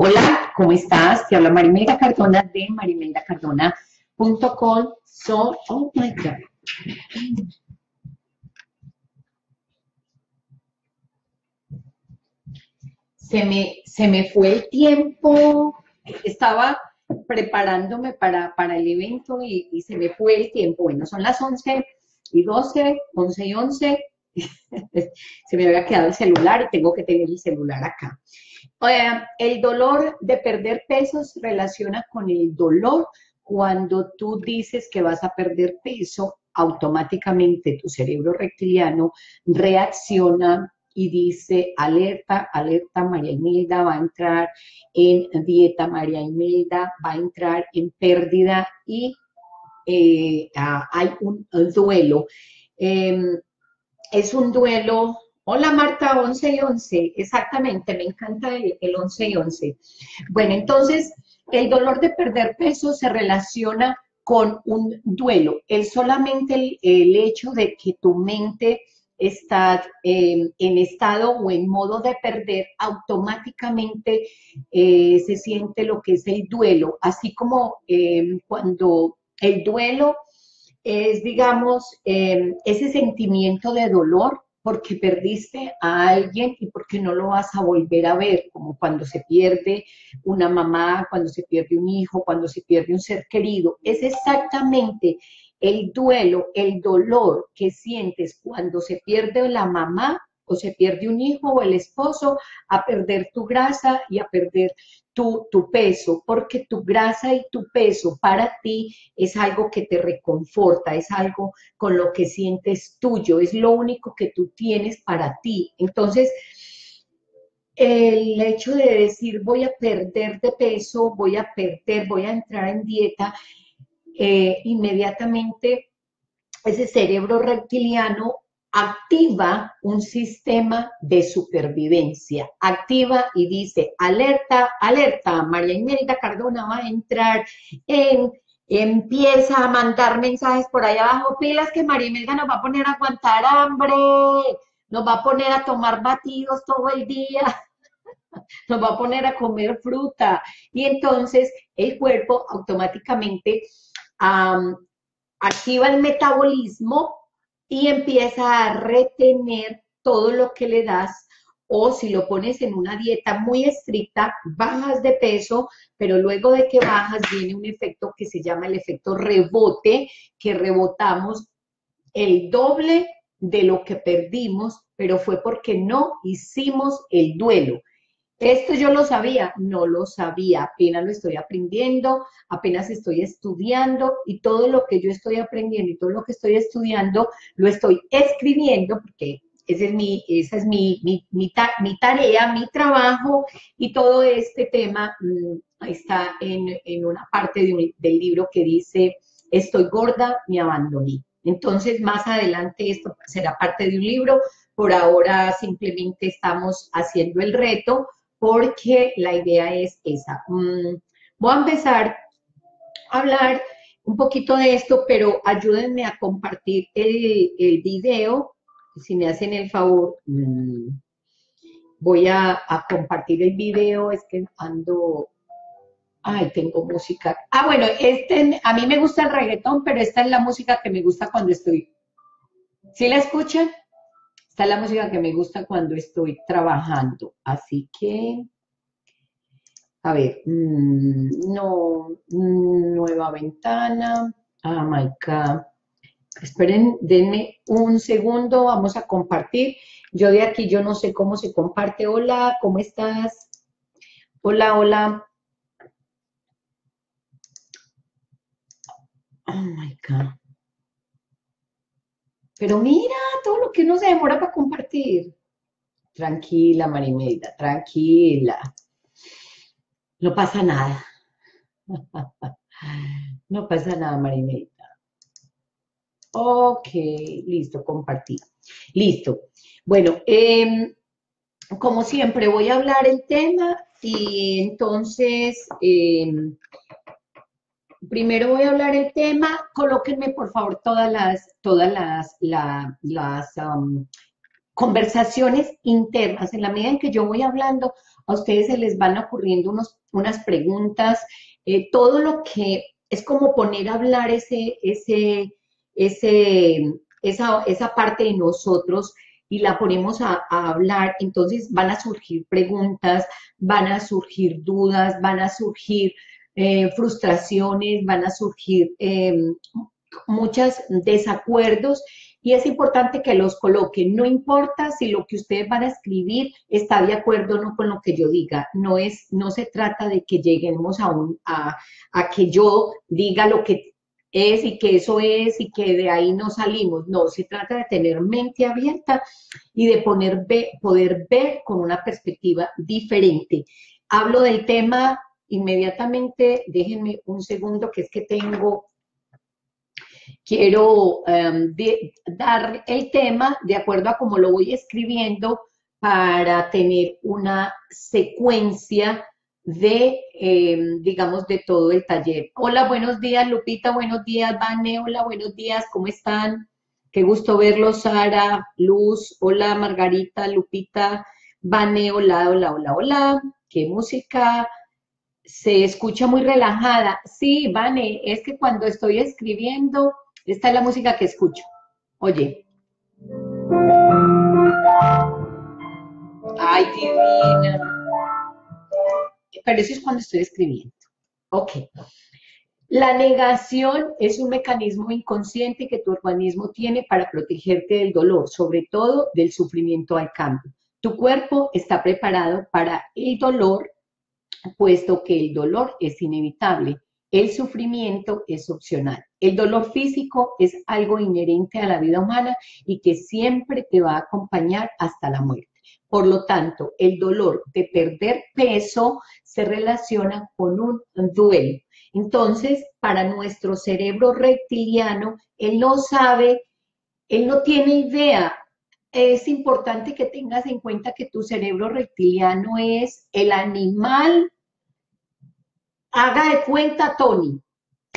Hola, ¿cómo estás? Te habla Marimelda Cardona de marimeldacardona.com. So, oh my God. Se me, se me fue el tiempo. Estaba preparándome para, para el evento y, y, se me fue el tiempo. Bueno, son las 11 y 12, 11 y 11. se me había quedado el celular y tengo que tener el celular acá. El dolor de perder peso se relaciona con el dolor cuando tú dices que vas a perder peso, automáticamente tu cerebro reptiliano reacciona y dice, alerta, alerta, María Imelda va a entrar en dieta, María Imelda va a entrar en pérdida y eh, ah, hay un duelo. Em, es un duelo. Hola Marta, 11 y 11, exactamente, me encanta el, 11 y 11. Bueno, entonces, el dolor de perder peso se relaciona con un duelo. El solamente el, hecho de que tu mente está em, en estado o en modo de perder, automáticamente eh, se siente lo que es el duelo, así como em, cuando el duelo es, digamos, em, ese sentimiento de dolor porque perdiste a alguien y porque no lo vas a volver a ver, como cuando se pierde una mamá, cuando se pierde un hijo, cuando se pierde un ser querido. Es exactamente el duelo, el dolor que sientes cuando se pierde la mamá o se pierde un hijo o el esposo, a perder tu grasa y a perder tu, tu, peso, porque tu grasa y tu peso para ti es algo que te reconforta, es algo con lo que sientes tuyo, es lo único que tú tienes para ti. Entonces, el hecho de decir voy a perder de peso, voy a perder, voy a entrar en dieta, eh, inmediatamente ese cerebro reptiliano activa un sistema de supervivencia, activa y dice, alerta, alerta, María Imelda Cardona va a entrar en, empieza a mandar mensajes por ahí abajo, pilas que María Imelda nos va a poner a aguantar hambre, nos va a poner a tomar batidos todo el día, nos va a poner a comer fruta y entonces el cuerpo automáticamente activa el metabolismo y empieza a retener todo lo que le das o si lo pones en una dieta muy estricta, bajas de peso, pero luego de que bajas viene un efecto que se llama el efecto rebote, que rebotamos el doble de lo que perdimos, pero fue porque no hicimos el duelo. Esto yo lo sabía, no lo sabía, apenas lo estoy aprendiendo, apenas estoy estudiando y todo lo que yo estoy aprendiendo y todo lo que estoy estudiando lo estoy escribiendo porque ese es mi, esa es mi, mi, mi, tarea, mi trabajo y todo este tema mm, está en, en, una parte del libro que dice, estoy gorda, me abandoné. Entonces, más adelante esto será parte de un libro, por ahora simplemente estamos haciendo el reto porque la idea es esa. Mm, voy a empezar a hablar un poquito de esto, pero ayúdenme a compartir el, video. Si me hacen el favor, mm, voy a, compartir el video. Es que ando... Ay, tengo música. Ah, bueno, este, a mí me gusta el reggaetón, pero esta es la música que me gusta cuando estoy... ¿Sí la escuchan? Esta es la música que me gusta cuando estoy trabajando. Así que, a ver, mm, no, nueva ventana. Ah, my God. Esperen, denme un segundo, vamos a compartir. Yo de aquí, yo no sé cómo se comparte. Hola, ¿cómo estás? Hola, hola. Oh my God. Pero mira todo lo que uno se demora para compartir. Tranquila, Marimelda, tranquila. No pasa nada. No pasa nada, Marimelda. Ok, listo, compartí. Listo. Bueno, em, como siempre, voy a hablar el tema y entonces em, primero voy a hablar el tema, colóquenme por favor todas las, todas las, las, um, conversaciones internas. En la medida en que yo voy hablando, a ustedes se les van ocurriendo unos, unas preguntas, eh, todo lo que es como poner a hablar ese, ese, ese, esa, esa parte de nosotros y la ponemos a, hablar, entonces van a surgir preguntas, van a surgir dudas, van a surgir eh, frustraciones, van a surgir eh, muchos desacuerdos y es importante que los coloquen. No importa si lo que ustedes van a escribir está de acuerdo o no con lo que yo diga. No, es, no se trata de que lleguemos a, a que yo diga lo que es y que eso es y que de ahí no salimos. No, se trata de tener mente abierta y de poner, poder ver con una perspectiva diferente. Hablo del tema inmediatamente, déjenme un segundo que es que tengo, quiero em, dar el tema de acuerdo a cómo lo voy escribiendo para tener una secuencia de, em, digamos, de todo el taller. Hola, buenos días, Lupita, buenos días, Vane, hola, buenos días, ¿cómo están? Qué gusto verlos, Sara, Luz, hola, Margarita, Lupita, Vane, hola, hola, hola, hola, qué música, se escucha muy relajada. Sí, Vane, es que cuando estoy escribiendo, esta es la música que escucho. Oye. Ay, divina pero eso es cuando estoy escribiendo. Ok. La negación es un mecanismo inconsciente que tu organismo tiene para protegerte del dolor, sobre todo del sufrimiento al cambio. Tu cuerpo está preparado para el dolor, puesto que el dolor es inevitable. El sufrimiento es opcional. El dolor físico es algo inherente a la vida humana y que siempre te va a acompañar hasta la muerte. Por lo tanto, el dolor de perder peso se relaciona con un duelo. Entonces, para nuestro cerebro reptiliano, él no sabe, él no tiene idea. Es importante que tengas en cuenta que tu cerebro reptiliano es el animal, haga de cuenta Tony,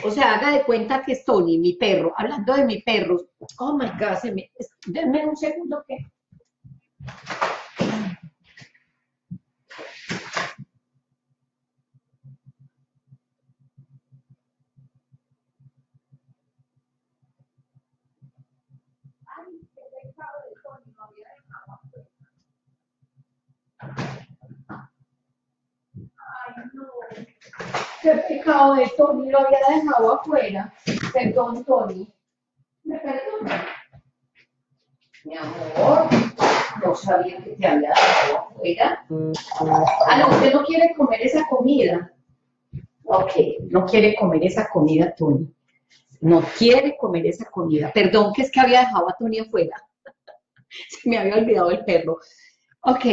o sea, haga de cuenta que es Tony, mi perro, hablando de mi perro. Oh my God, se me, denme un segundo que Qué pecado de Tony, lo había dejado afuera. Perdón, Tony. ¿Me perdona? Mi amor, no sabía que te había dejado afuera. Ah, no, usted no quiere comer esa comida. Ok, no quiere comer esa comida, Tony. No quiere comer esa comida. Perdón, que es que había dejado a Tony afuera. Se me había olvidado el perro. Ok,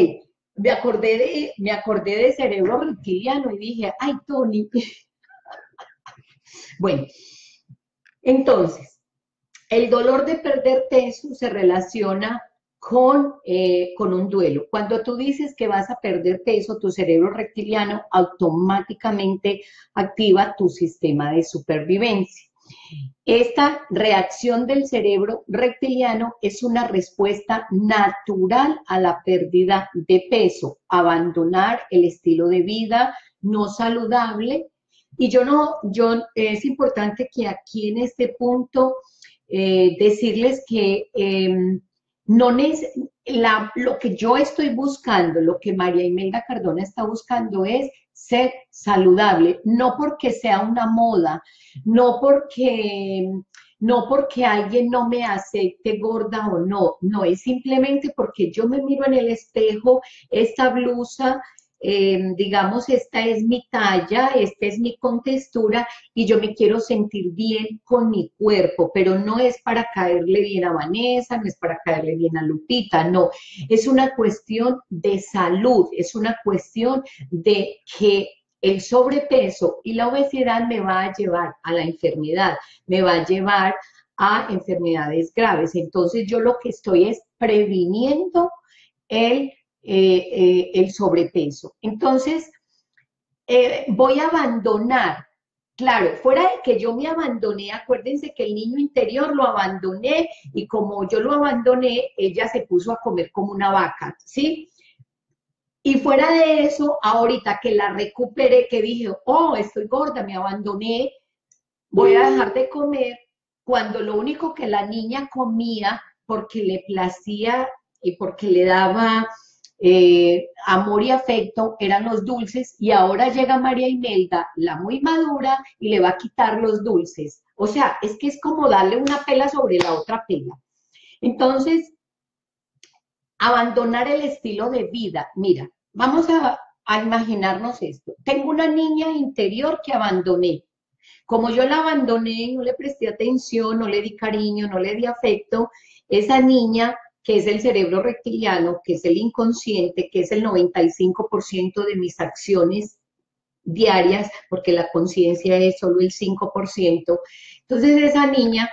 me acordé de, me acordé de cerebro reptiliano y dije, ay, Tony. bueno, entonces, el dolor de perder peso se relaciona con, eh, con un duelo. Cuando tú dices que vas a perder peso, tu cerebro reptiliano automáticamente activa tu sistema de supervivencia. Esta reacción del cerebro reptiliano es una respuesta natural a la pérdida de peso, abandonar el estilo de vida no saludable. Y yo no, yo, es importante que aquí en este punto eh, decirles que em, no la, lo que yo estoy buscando, lo que María Imelda Cardona está buscando es ser saludable, no porque sea una moda, no porque no porque alguien no me acepte gorda o no, no, es simplemente porque yo me miro en el espejo, esta blusa Em, digamos, esta es mi talla, esta es mi contextura y yo me quiero sentir bien con mi cuerpo, pero no es para caerle bien a Vanessa, no es para caerle bien a Lupita, no, es una cuestión de salud, es una cuestión de que el sobrepeso y la obesidad me va a llevar a la enfermedad, me va a llevar a enfermedades graves. Entonces yo lo que estoy es previniendo el eh, eh, el sobrepeso. Entonces, eh, voy a abandonar Claro, fuera de que yo me abandoné, acuérdense que el niño interior lo abandoné y como yo lo abandoné, ella se puso a comer como una vaca, ¿sí? Y fuera de eso, ahorita que la recuperé, que dije, oh, estoy gorda, me abandoné, voy a dejar de comer, cuando lo único que la niña comía porque le placía y porque le daba eh, amor y afecto eran los dulces y ahora llega María Imelda, la muy madura, y le va a quitar los dulces. O sea, es que es como darle una pela sobre la otra pela. Entonces, abandonar el estilo de vida. Mira, vamos a, a imaginarnos esto. Tengo una niña interior que abandoné. Como yo la abandoné, no le presté atención, no le di cariño, no le di afecto, esa niña que es el cerebro reptiliano, que es el inconsciente, que es el 95% de mis acciones diarias, porque la conciencia es solo el 5%. Entonces esa niña,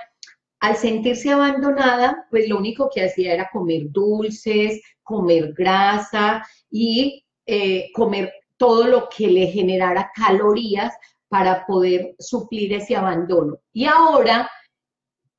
al sentirse abandonada, pues lo único que hacía era comer dulces, comer grasa y eh, comer todo lo que le generara calorías para poder suplir ese abandono. Y ahora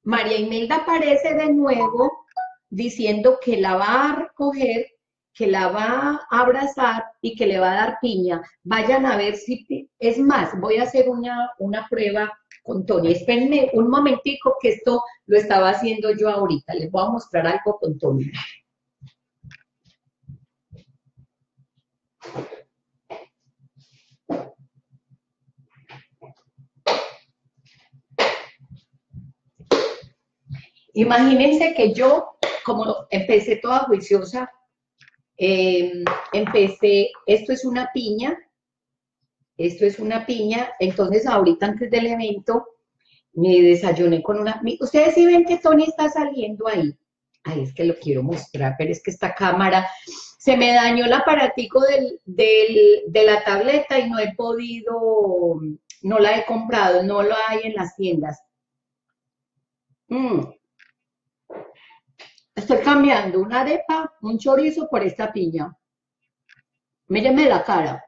María Imelda aparece de nuevo diciendo que la va a recoger, que la va a abrazar y que le va a dar piña. Vayan a ver si... Es más, voy a hacer una, una prueba con Tony. Espérenme un momentico que esto lo estaba haciendo yo ahorita. Les voy a mostrar algo con Tony. Imagínense que yo como empecé toda juiciosa, em, empecé, esto es una piña, esto es una piña, entonces ahorita antes del evento me desayuné con una, ustedes sí ven que Tony está saliendo ahí, ay, es que lo quiero mostrar, pero es que esta cámara, se me dañó el aparatico del, de la tableta y no he podido, no la he comprado, no lo hay en las tiendas. Mm. Estoy cambiando una arepa, un chorizo por esta piña. Mírenme la cara.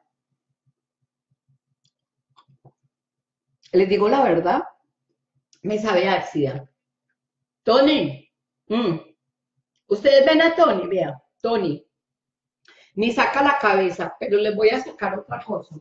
Les digo la verdad, me sabe ácida. Tony, mm. ustedes ven a Tony, vea, Tony, ni saca la cabeza, pero les voy a sacar otra cosa.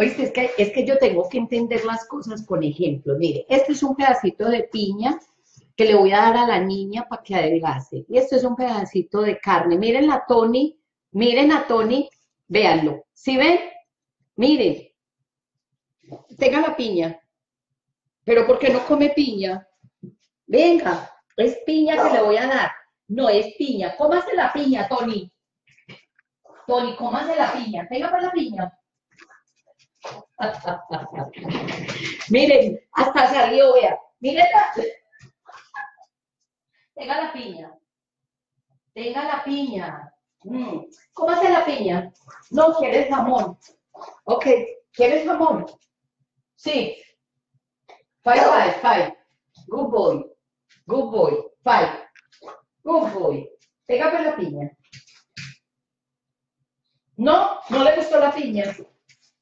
Oíste, es que, es que yo tengo que entender las cosas con ejemplo. Mire, este es un pedacito de piña que le voy a dar a la niña para que adelgace. Y esto es un pedacito de carne. Miren a Tony, miren a Tony, véanlo. ¿Sí ven? Miren. Tenga la piña. Pero ¿por qué no come piña? Venga, es piña que le voy a dar. No es piña. Cómase la piña, Tony. Tony, cómase la piña. Tenga para la piña. Miren, hasta salió, vea. Miren, tenga la piña. Tenga la piña. Mm. ¿Cómo hace la piña? No, ¿quieres jamón? Ok, ¿quieres jamón? Sí. Five, five, five. Good boy. Good boy. Five. Good boy. Pégame la piña. No, no le gustó la piña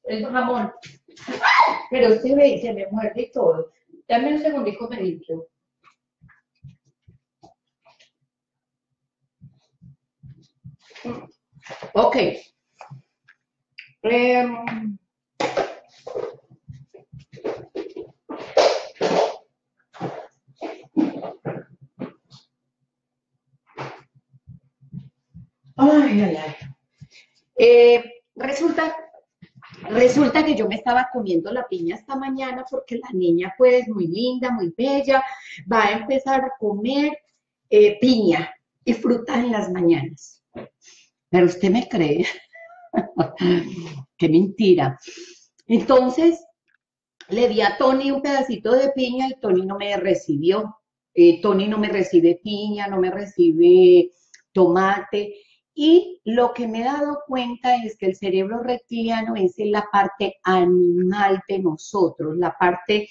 el jamón. Pero usted ve, se me muerde todo. Dame un segundico, me limpio. Ok. Um, ay, ay, ay. Eh, resulta Resulta que yo me estaba comiendo la piña esta mañana porque la niña pues muy linda, muy bella, va a empezar a comer eh, piña y fruta en las mañanas. Pero usted me cree. Qué mentira. Entonces, le di a Tony un pedacito de piña y Tony no me recibió. Eh, Tony no me recibe piña, no me recibe tomate. Y lo que me he dado cuenta es que el cerebro reptiliano es la parte animal de nosotros, la parte,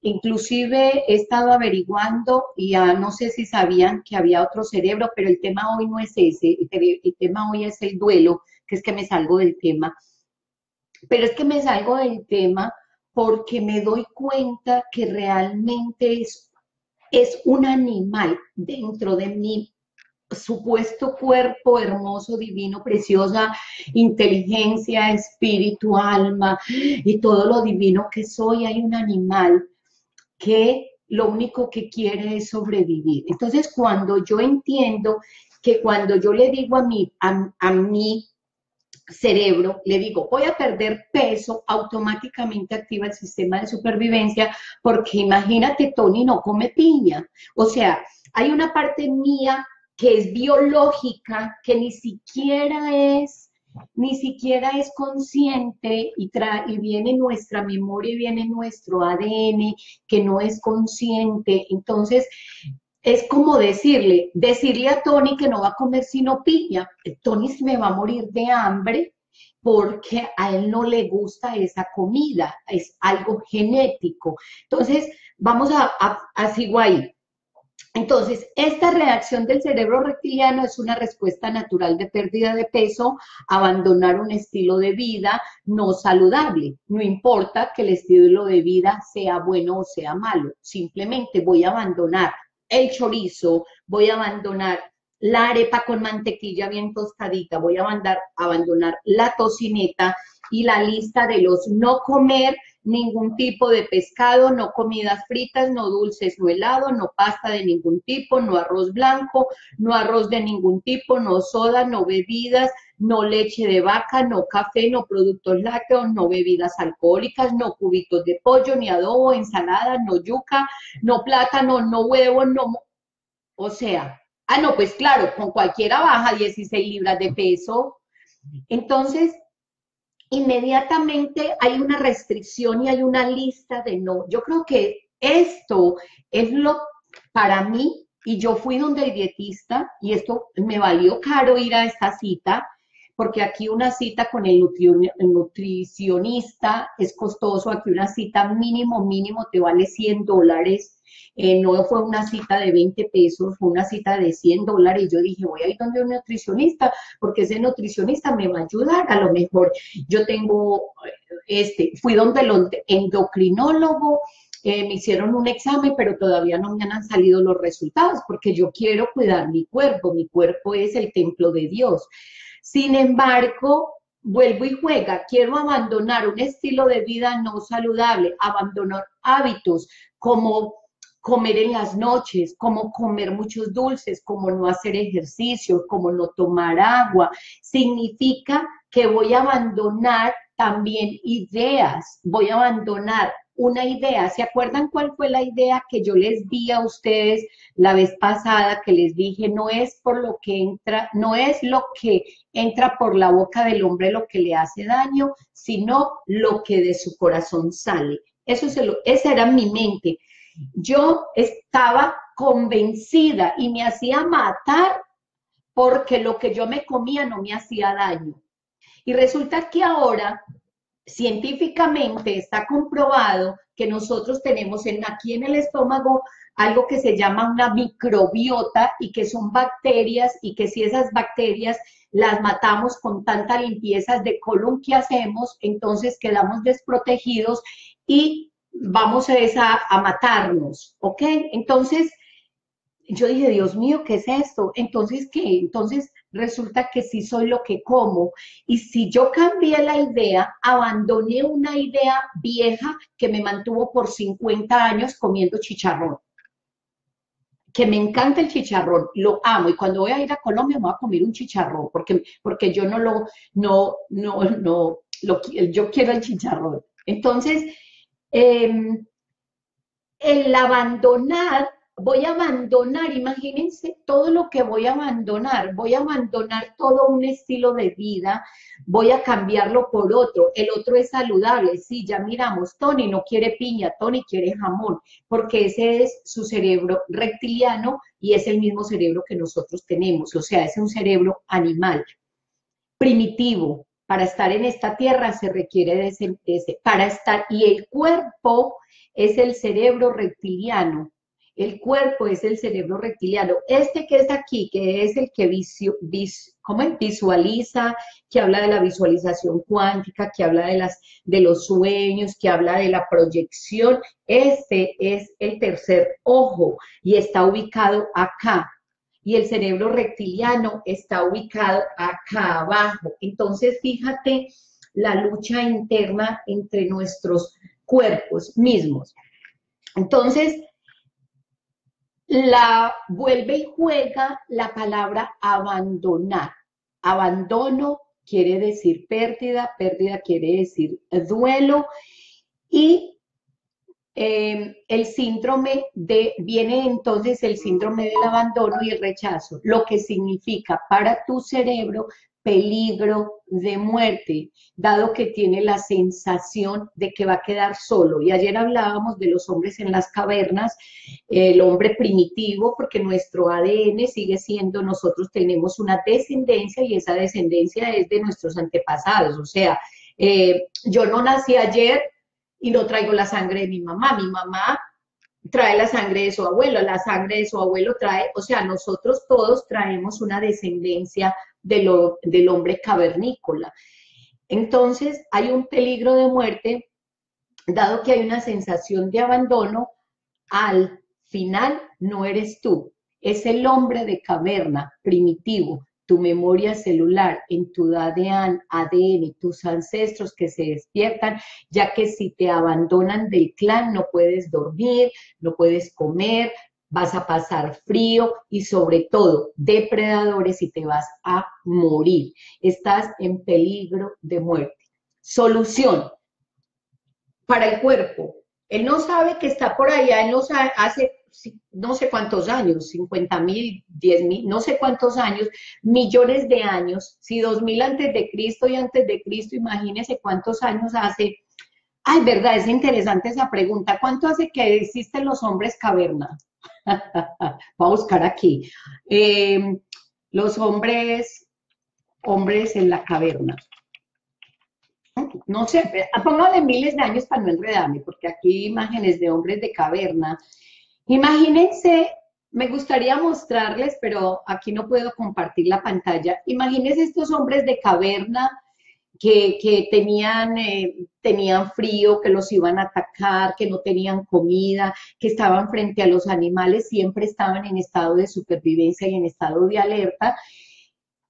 inclusive he estado averiguando y ya no sé si sabían que había otro cerebro, pero el tema hoy no es ese, el tema hoy es el duelo, que es que me salgo del tema. Pero es que me salgo del tema porque me doy cuenta que realmente es, es un animal dentro de mí supuesto cuerpo hermoso, divino, preciosa, inteligencia, espíritu, alma y todo lo divino que soy, hay un animal que lo único que quiere es sobrevivir. Entonces, cuando yo entiendo que cuando yo le digo a mi, a, mi cerebro, le digo, voy a perder peso, automáticamente activa el sistema de supervivencia, porque imagínate, Tony no come piña. O sea, hay una parte mía que es biológica, que ni siquiera es, ni siquiera es consciente y, y viene nuestra memoria y viene nuestro ADN que no es consciente. Entonces, es como decirle, decirle a Tony que no va a comer sino piña. Tony se me va a morir de hambre porque a él no le gusta esa comida, es algo genético. Entonces, vamos a, a, a sigo ahí. Entonces, esta reacción del cerebro reptiliano es una respuesta natural de pérdida de peso, abandonar un estilo de vida no saludable. No importa que el estilo de vida sea bueno o sea malo, simplemente voy a abandonar el chorizo, voy a abandonar la arepa con mantequilla bien tostadita, voy a abandonar, abandonar la tocineta y la lista de los no comer ningún tipo de pescado, no comidas fritas, no dulces, no helado, no pasta de ningún tipo, no arroz blanco, no arroz de ningún tipo, no soda, no bebidas, no leche de vaca, no café, no productos lácteos, no bebidas alcohólicas, no cubitos de pollo, ni adobo, ensalada, no yuca, no plátano, no huevo, no... O sea, ah, no, pues claro, con cualquiera baja 16 libras de peso. Entonces, inmediatamente hay una restricción y hay una lista de no. Yo creo que esto es lo para mí, y yo fui donde el dietista, y esto me valió caro ir a esta cita, porque aquí una cita con el, nutricionista es costoso, aquí una cita mínimo, mínimo te vale 100 dólares eh, no fue una cita de 20 pesos, fue una cita de 100 dólares. Yo dije, voy a ir donde un nutricionista, porque ese nutricionista me va a ayudar. A lo mejor yo tengo, este, fui donde el endocrinólogo, eh, me hicieron un examen, pero todavía no me han salido los resultados, porque yo quiero cuidar mi cuerpo. Mi cuerpo es el templo de Dios. Sin embargo, vuelvo y juega, quiero abandonar un estilo de vida no saludable, abandonar hábitos como comer en las noches, como comer muchos dulces, como no hacer ejercicio, como no tomar agua. Significa que voy a abandonar también ideas, voy a abandonar una idea. ¿Se acuerdan cuál fue la idea que yo les di a ustedes la vez pasada que les dije, no es por lo que entra, no es lo que entra por la boca del hombre lo que le hace daño, sino lo que de su corazón sale. Eso es lo, esa era mi mente yo estaba convencida y me hacía matar porque lo que yo me comía no me hacía daño. Y resulta que ahora científicamente está comprobado que nosotros tenemos en, aquí en el estómago algo que se llama una microbiota y que son bacterias y que si esas bacterias las matamos con tanta limpieza de colon que hacemos, entonces quedamos desprotegidos y vamos a, a matarnos, ¿ok? Entonces, yo dije, Dios mío, ¿qué es esto? Entonces, ¿qué? Entonces, resulta que sí soy lo que como. Y si yo cambié la idea, abandoné una idea vieja que me mantuvo por 50 años comiendo chicharrón. Que me encanta el chicharrón, lo amo. Y cuando voy a ir a Colombia, me voy a comer un chicharrón, porque, porque yo no lo, no, no, no, lo, yo quiero el chicharrón. Entonces, Em, el abandonar voy a abandonar, imagínense todo lo que voy a abandonar, voy a abandonar todo un estilo de vida, voy a cambiarlo por otro, el otro es saludable, sí, ya miramos, Tony no quiere piña, Tony quiere jamón, porque ese es su cerebro reptiliano y es el mismo cerebro que nosotros tenemos, o sea, es un cerebro animal, primitivo. Para estar en esta tierra se requiere de ese, para estar, y el cuerpo es el cerebro reptiliano, el cuerpo es el cerebro reptiliano. Este que es aquí, que es el que visualiza, que habla de la visualización cuántica, que habla de, las, de los sueños, que habla de la proyección, este es el tercer ojo y está ubicado acá. Y el cerebro reptiliano está ubicado acá abajo. Entonces, fíjate la lucha interna entre nuestros cuerpos mismos. Entonces, la vuelve y juega la palabra abandonar. Abandono quiere decir pérdida, pérdida quiere decir duelo y em, el síndrome de, viene entonces el síndrome del abandono y el rechazo, lo que significa para tu cerebro peligro de muerte, dado que tiene la sensación de que va a quedar solo. Y ayer hablábamos de los hombres en las cavernas, el hombre primitivo, porque nuestro ADN sigue siendo, nosotros tenemos una descendencia y esa descendencia es de nuestros antepasados. O sea, eh, yo no nací ayer y no traigo la sangre de mi mamá. Mi mamá trae la sangre de su abuelo, la sangre de su abuelo trae, o sea, nosotros todos traemos una descendencia del hombre cavernícola. Entonces, hay un peligro de muerte, dado que hay una sensación de abandono, al final no eres tú, es el hombre de caverna primitivo, tu memoria celular, en tu ADN, ADN, tus ancestros que se despiertan, ya que si te abandonan del clan no puedes dormir, no puedes comer, vas a pasar frío y sobre todo depredadores y te vas a morir. Estás en peligro de muerte. Solución para el cuerpo. Él no sabe que está por allá, él no sabe, hace no sé cuántos años, 50 mil, 10 mil, no sé cuántos años, millones de años, si 2000 antes de Cristo y antes de Cristo, imagínese cuántos años hace. Ay, verdad, es interesante esa pregunta. ¿Cuánto hace que existen los hombres caverna? Voy a buscar aquí. Eh, los hombres, hombres en la caverna. No sé, de miles de años para no enredarme, porque aquí imágenes de hombres de caverna. Imagínense, me gustaría mostrarles, pero aquí no puedo compartir la pantalla. Imagínense estos hombres de caverna que, tenían, eh, tenían frío, que los iban a atacar, que no tenían comida, que estaban frente a los animales, siempre estaban en estado de supervivencia y en estado de alerta.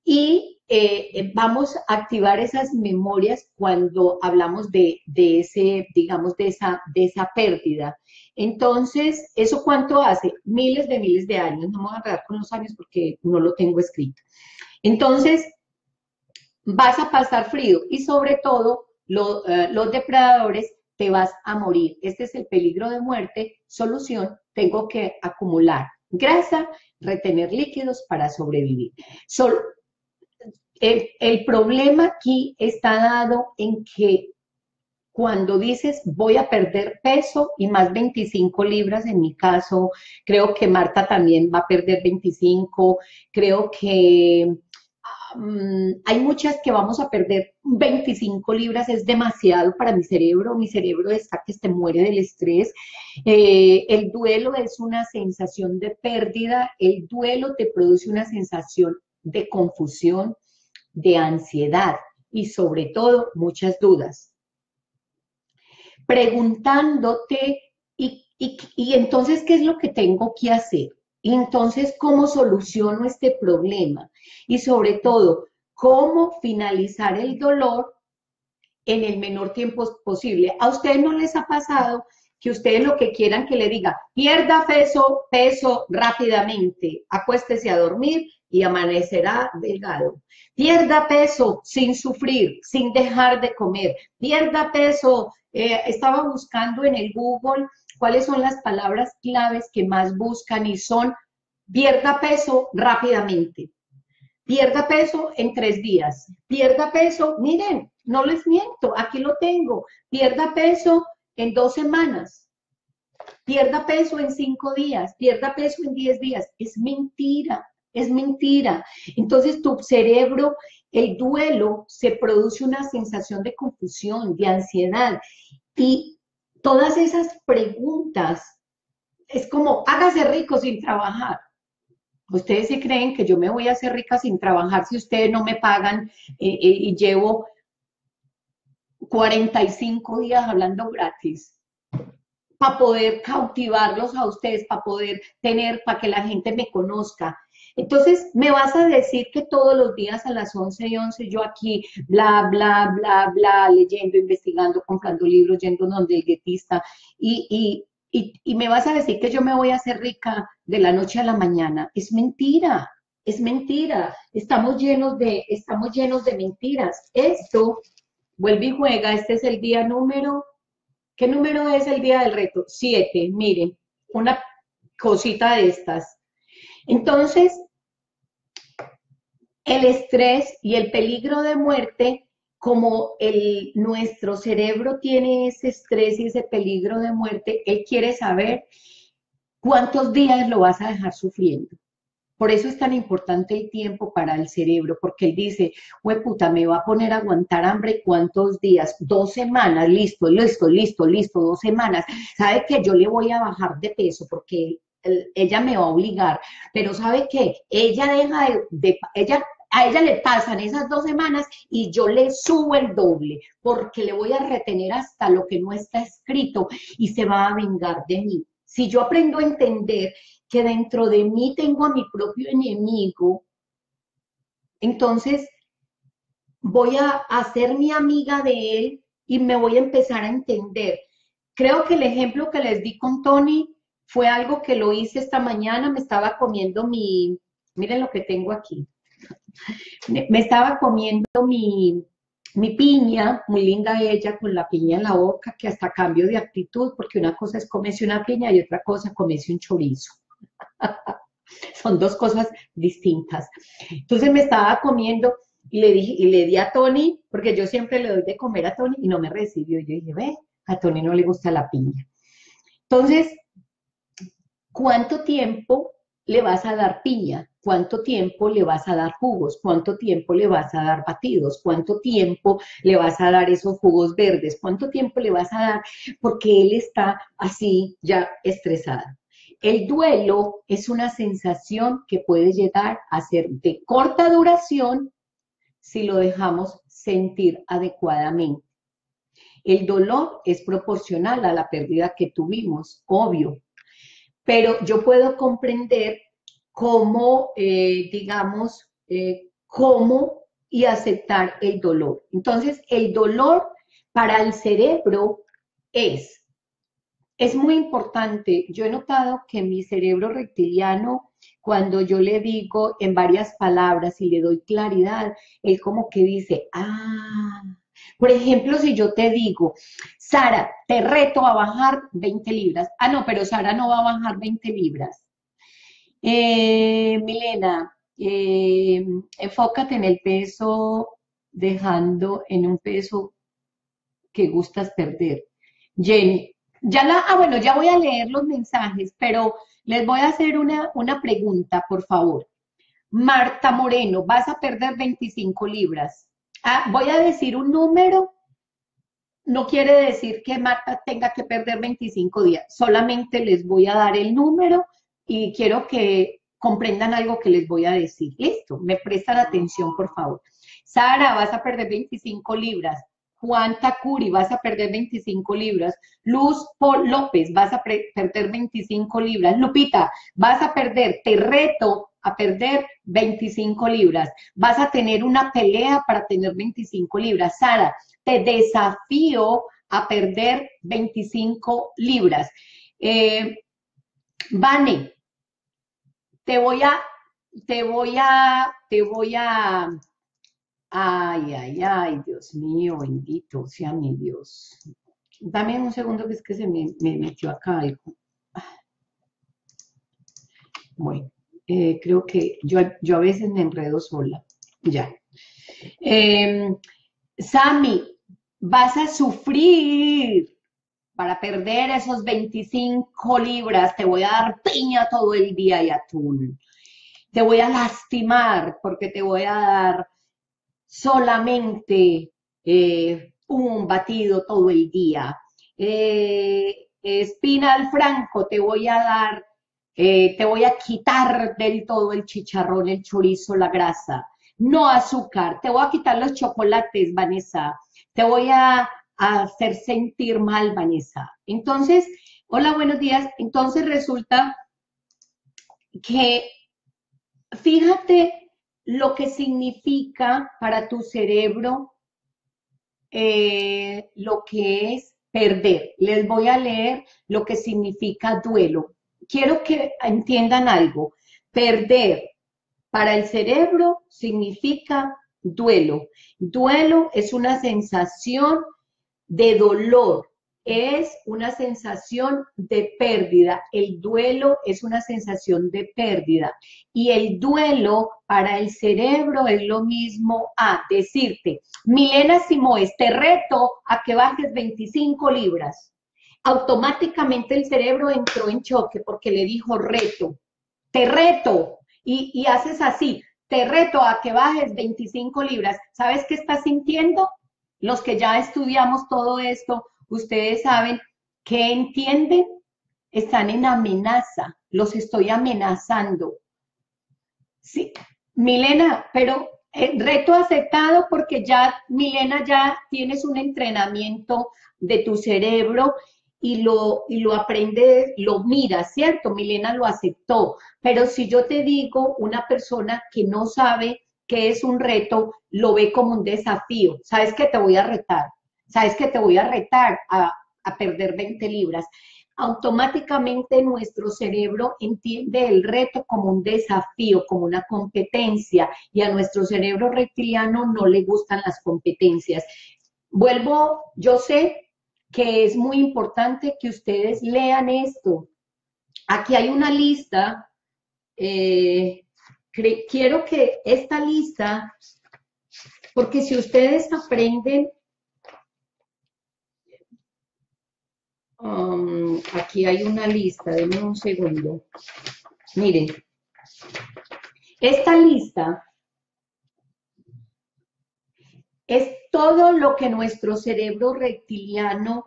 Y eh, eh, vamos a activar esas memorias cuando hablamos de, ese, digamos, de esa, de esa pérdida. Entonces, ¿eso cuánto hace? Miles de miles de años. No me a quedar con los años porque no lo tengo escrito. Entonces, vas a pasar frío y sobre todo eh, los depredadores te vas a morir. Este es el peligro de muerte. Solución, tengo que acumular grasa, retener líquidos para sobrevivir. El, problema aquí está dado en que cuando dices voy a perder peso y más 25 libras, en mi caso, creo que Marta también va a perder 25, creo que Mm, hay muchas que vamos a perder 25 libras, es demasiado para mi cerebro, mi cerebro está que se muere del estrés. Eh, el duelo es una sensación de pérdida, el duelo te produce una sensación de confusión, de ansiedad y sobre todo muchas dudas. Preguntándote, y entonces, ¿qué es lo que tengo que hacer? Y entonces, ¿cómo soluciono este problema? Y sobre todo, ¿cómo finalizar el dolor en el menor tiempo posible? ¿A ustedes no les ha pasado que ustedes lo que quieran que le diga, pierda peso, peso rápidamente, acuéstese a dormir y amanecerá delgado. Pierda peso sin sufrir, sin dejar de comer. Pierda peso. Eh, estaba buscando en el Google cuáles son las palabras claves que más buscan y son pierda peso rápidamente. Pierda peso en tres días. Pierda peso, miren, no les miento, aquí lo tengo. Pierda peso en dos semanas. Pierda peso en cinco días. Pierda peso en diez días. Es mentira, es mentira. Entonces tu cerebro, el duelo, se produce una sensación de confusión, de ansiedad. Y todas esas preguntas, es como, hágase rico sin trabajar. Ustedes se creen que yo me voy a hacer rica sin trabajar si ustedes no me pagan eh, eh, y llevo 45 días hablando gratis para poder cautivarlos a ustedes, para poder tener, para que la gente me conozca. Entonces, me vas a decir que todos los días a las 11 y 11 yo aquí, bla, bla, bla, bla, leyendo, investigando, comprando libros, yendo donde el guetista, y, y, me vas a decir que yo me voy a hacer rica de la noche a la mañana. Es mentira, es mentira. Estamos llenos de, estamos llenos de mentiras. Esto, vuelve y juega, este es el día número, ¿qué número es el día del reto? Siete, miren, una cosita de estas. Entonces, el estrés y el peligro de muerte como el, nuestro cerebro tiene ese estrés y ese peligro de muerte, él quiere saber cuántos días lo vas a dejar sufriendo. Por eso es tan importante el tiempo para el cerebro, porque él dice, puta, me va a poner a aguantar hambre cuántos días, dos semanas, listo, listo, listo, listo, dos semanas. ¿Sabe que yo le voy a bajar de peso porque ella me va a obligar? Pero ¿sabe qué? Ella deja de ella a ella le pasan esas dos semanas y yo le subo el doble, porque le voy a retener hasta lo que no está escrito y se va a vengar de mí. Si yo aprendo a entender que dentro de mí tengo a mi propio enemigo, entonces voy a hacer mi amiga de él y me voy a empezar a entender. Creo que el ejemplo que les di con Tony fue algo que lo hice esta mañana, me estaba comiendo mi, miren lo que tengo aquí, me estaba comiendo mi, piña, muy linda ella, con la piña en la boca, que hasta cambio de actitud, porque una cosa es comerse una piña y otra cosa comerse un chorizo. Son dos cosas distintas. Entonces me estaba comiendo y le, dije, y le di a Tony, porque yo siempre le doy de comer a Tony y no me recibió. Yo dije, ve, a Tony no le gusta la piña. Entonces, ¿cuánto tiempo le vas a dar piña? ¿Cuánto tiempo le vas a dar jugos? ¿Cuánto tiempo le vas a dar batidos? ¿Cuánto tiempo le vas a dar esos jugos verdes? ¿Cuánto tiempo le vas a dar? Porque él está así ya estresado. El duelo es una sensación que puede llegar a ser de corta duración si lo dejamos sentir adecuadamente. El dolor es proporcional a la pérdida que tuvimos, obvio, pero yo puedo comprender cómo, eh, digamos, eh, cómo y aceptar el dolor. Entonces, el dolor para el cerebro es, es muy importante. Yo he notado que mi cerebro reptiliano, cuando yo le digo en varias palabras y le doy claridad, él como que dice, ah, por ejemplo, si yo te digo, Sara, te reto a bajar 20 libras. Ah, no, pero Sara no va a bajar 20 libras. Eh, Milena, eh, enfócate en el peso, dejando en un peso que gustas perder. Jenny, ya la, ah, bueno, ya voy a leer los mensajes, pero les voy a hacer una, una pregunta, por favor. Marta Moreno, vas a perder 25 libras. Ah, voy a decir un número, no quiere decir que Marta tenga que perder 25 días, solamente les voy a dar el número y quiero que comprendan algo que les voy a decir. Listo, me prestan atención, por favor. Sara, vas a perder 25 libras. Juan Takuri, vas a perder 25 libras. Luz Paul López, vas a perder 25 libras. Lupita, vas a perder, te reto a perder 25 libras. Vas a tener una pelea para tener 25 libras. Sara, te desafío a perder 25 libras. Eh, Vane, te voy a, te voy a, te voy a, ay, ay, ay, Dios mío, bendito sea mi Dios. Dame un segundo que es que se me, metió acá algo. Bueno, eh, creo que yo, yo a veces me enredo sola. Ya. Eh, Sami, vas a sufrir para perder esos 25 libras. Te voy a dar piña todo el día y atún. Te voy a lastimar porque te voy a dar solamente eh, un batido todo el día. Eh, espina al franco, te voy a dar, eh, te voy a quitar del todo el chicharrón, el chorizo, la grasa. No azúcar, te voy a quitar los chocolates, Vanessa. Te voy a, hacer sentir mal, Vanessa. Entonces, hola, buenos días. Entonces resulta que, fíjate lo que significa para tu cerebro eh, lo que es perder. Les voy a leer lo que significa duelo. Quiero que entiendan algo. Perder para el cerebro significa duelo. Duelo es una sensación de dolor, es una sensación de pérdida. El duelo es una sensación de pérdida. Y el duelo para el cerebro es lo mismo a decirte, Milena Simoes, te reto a que bajes 25 libras. Automáticamente el cerebro entró en choque porque le dijo reto, te reto. Y, y haces así, te reto a que bajes 25 libras. ¿Sabes qué estás sintiendo? Los que ya estudiamos todo esto, ustedes saben que entienden, están en amenaza, los estoy amenazando. Sí, Milena, pero el reto aceptado porque ya, Milena, ya tienes un entrenamiento de tu cerebro y lo, y lo aprendes, lo miras, ¿cierto? Milena lo aceptó. Pero si yo te digo una persona que no sabe qué es un reto, lo ve como un desafío. ¿Sabes que te voy a retar? sabes que te voy a retar a, perder 20 libras. Automáticamente nuestro cerebro entiende el reto como un desafío, como una competencia, y a nuestro cerebro reptiliano no le gustan las competencias. Vuelvo, yo sé que es muy importante que ustedes lean esto. Aquí hay una lista. Eh, quiero que esta lista, porque si ustedes aprenden Um, aquí hay una lista, denme un segundo. Miren, esta lista es todo lo que nuestro cerebro reptiliano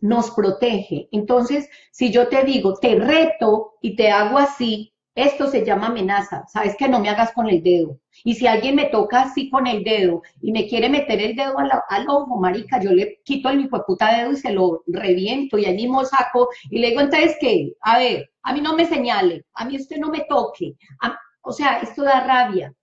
nos protege. Entonces, si yo te digo, te reto y te hago así, esto se llama amenaza. Sabes que no me hagas con el dedo. Y si alguien me toca así con el dedo y me quiere meter el dedo al, ojo, marica, yo le quito el puta dedo y se lo reviento y ahí mismo saco y le digo, entonces, ¿qué? A ver, a mí no me señale, a mí usted no me toque. o sea, esto da rabia.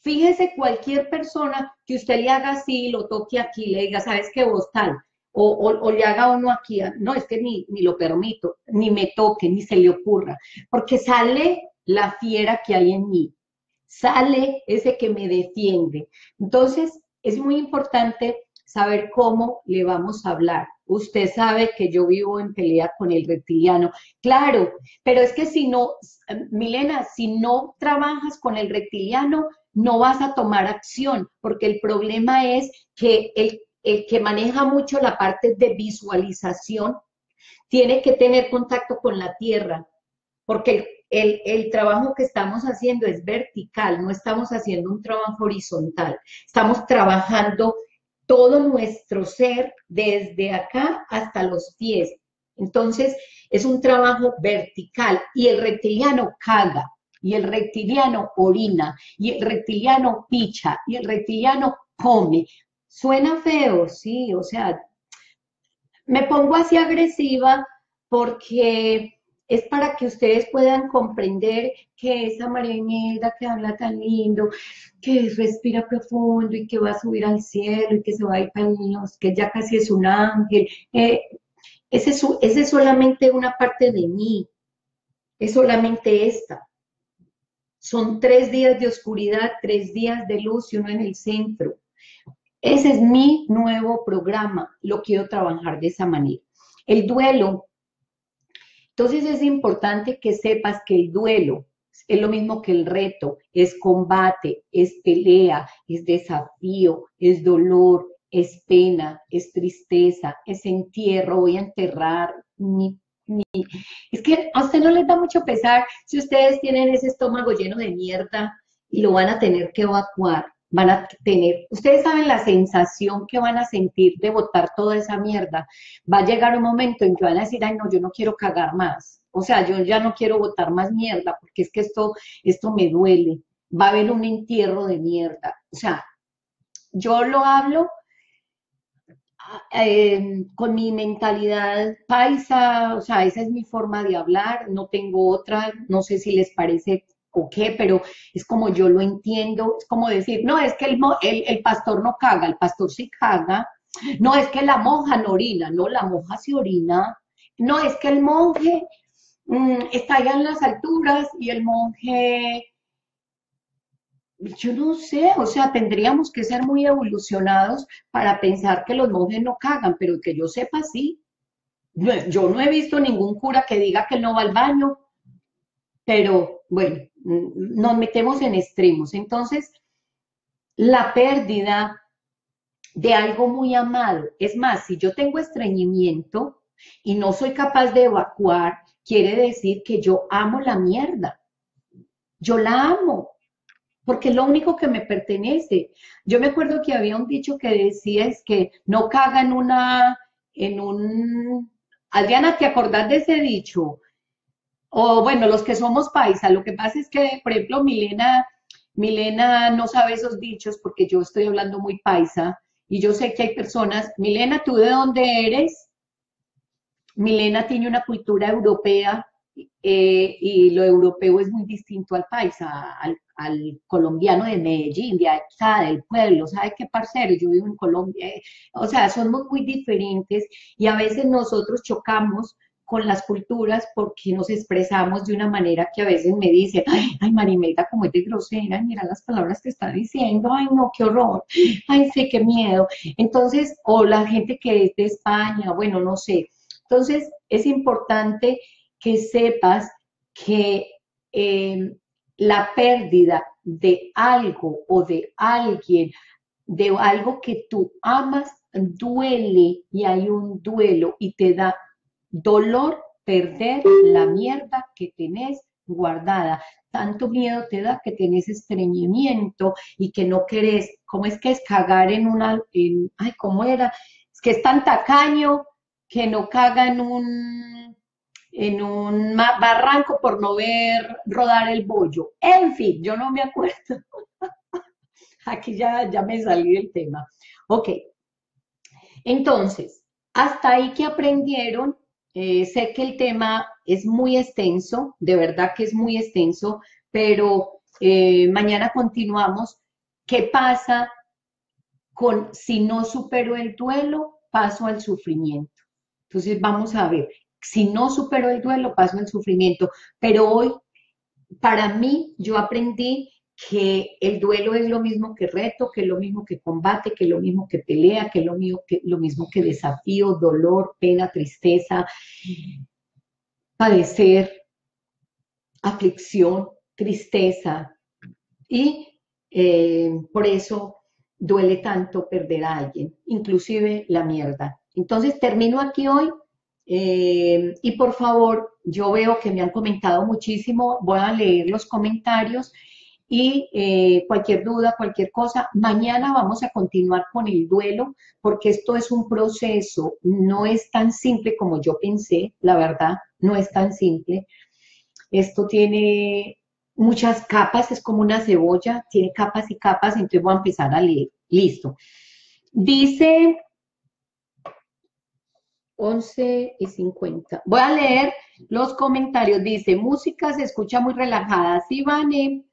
Fíjese cualquier persona que usted le haga así, lo toque aquí, le diga, ¿sabes qué vos tal? o, le haga uno aquí, no, es que ni, ni lo permito, ni me toque, ni se le ocurra, porque sale la fiera que hay en mí, sale ese que me defiende. Entonces, es muy importante saber cómo le vamos a hablar. Usted sabe que yo vivo en pelea con el reptiliano. Claro, pero es que si no, Milena, si no trabajas con el reptiliano, no vas a tomar acción, porque el problema es que el el que maneja mucho la parte de visualización, tiene que tener contacto con la tierra, porque el, trabajo que estamos haciendo es vertical, no estamos haciendo un trabajo horizontal, estamos trabajando todo nuestro ser desde acá hasta los pies. Entonces, es un trabajo vertical y el reptiliano caga, y el reptiliano orina, y el reptiliano picha, y el reptiliano come. Suena feo, sí, o sea, me pongo así agresiva porque es para que ustedes puedan comprender que esa María que habla tan lindo, que respira profundo y que va a subir al cielo y que se va a ir para los, que ya casi es un ángel, eh, ese, ese es solamente una parte de mí, es solamente esta. Son tres días de oscuridad, tres días de luz y uno en el centro Ese es mi nuevo programa, lo quiero trabajar de esa manera. El duelo. Entonces es importante que sepas que el duelo es lo mismo que el reto, es combate, es pelea, es desafío, es dolor, es pena, es tristeza, es entierro, voy a enterrar mi, Es que a usted no les da mucho pesar si ustedes tienen ese estómago lleno de mierda y lo van a tener que evacuar, van a tener, ustedes saben la sensación que van a sentir de botar toda esa mierda. Va a llegar un momento en que van a decir, ay no, yo no quiero cagar más. O sea, yo ya no quiero botar más mierda porque es que esto, esto me duele. Va a haber un entierro de mierda. O sea, yo lo hablo eh, con mi mentalidad paisa, o sea, esa es mi forma de hablar, no tengo otra, no sé si les parece o qué, pero es como yo lo entiendo, es como decir, no, es que el, el, pastor no caga, el pastor sí caga, no es que la monja no orina, no, la monja sí orina, no es que el monje mm, está allá en las alturas y el monje yo no sé, o sea, tendríamos que ser muy evolucionados para pensar que los monjes no cagan, pero que yo sepa, sí. Yo no he visto ningún cura que diga que no va al baño, pero bueno, nos metemos en extremos. Entonces, la pérdida de algo muy amado, es más, si yo tengo estreñimiento y no soy capaz de evacuar, quiere decir que yo amo la mierda. Yo la amo, porque es lo único que me pertenece. Yo me acuerdo que había un dicho que decía es que no caga en una, en un... Adriana, ¿te acordás de ese dicho? O bueno, los que somos paisa, lo que pasa es que, por ejemplo, Milena, Milena no sabe esos dichos porque yo estoy hablando muy paisa y yo sé que hay personas, Milena, ¿tú de dónde eres? Milena tiene una cultura europea eh, y lo europeo es muy distinto al paisa, al, colombiano de Medellín, de acá, del pueblo, ¿sabe qué parcero? Yo vivo en Colombia, eh, o sea, somos muy diferentes y a veces nosotros chocamos con las culturas porque nos expresamos de una manera que a veces me dicen, ay, ay Marimeta, como es de grosera, mira las palabras que está diciendo, ay, no, qué horror, ay, sí, qué miedo. Entonces, o la gente que es de España, bueno, no sé. Entonces, es importante que sepas que em, la pérdida de algo o de alguien, de algo que tú amas, duele y hay un duelo y te da dolor perder la mierda que tenés guardada. Tanto miedo te da que tenés estreñimiento y que no querés, ¿cómo es que es cagar en una, ay, ¿cómo era? Es que es tan tacaño que no caga en un en un barranco por no ver rodar el bollo. En fin, yo no me acuerdo. Aquí ya, ya me salí del tema. Ok. Entonces, hasta ahí que aprendieron, eh, sé que el tema es muy extenso, de verdad que es muy extenso, pero eh, mañana continuamos. ¿Qué pasa con si no supero el duelo, paso al sufrimiento? Entonces vamos a ver, si no supero el duelo, paso el sufrimiento. Pero hoy, para mí, yo aprendí que el duelo es lo mismo que reto, que es lo mismo que combate, que es lo mismo que pelea, que es lo, mismo que, desafío, dolor, pena, tristeza, padecer, aflicción, tristeza. Y eh, por eso duele tanto perder a alguien, inclusive la mierda. Entonces termino aquí hoy eh, y por favor, yo veo que me han comentado muchísimo, voy a leer los comentarios y eh, cualquier duda, cualquier cosa, mañana vamos a continuar con el duelo porque esto es un proceso, no es tan simple como yo pensé, la verdad, no es tan simple. Esto tiene muchas capas, es como una cebolla, tiene capas y capas, entonces voy a empezar a leer. Listo. Dice 11 y 50. Voy a leer los comentarios. Dice, música se escucha muy relajada. Sí, Vane.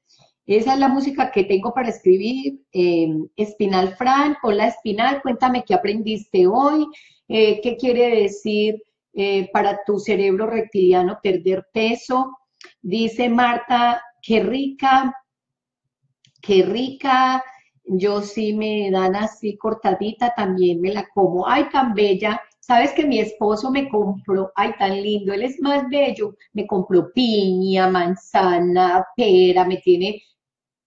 Esa es la música que tengo para escribir. Em, Espinal Fran, hola Espinal, cuéntame qué aprendiste hoy. Eh, ¿Qué quiere decir eh, para tu cerebro reptiliano perder peso? Dice Marta, qué rica, qué rica yo sí me dan así cortadita, también me la como. Ay, tan bella. Sabes que mi esposo me compró, ay, tan lindo, él es más bello, me compró piña, manzana, pera, me tiene,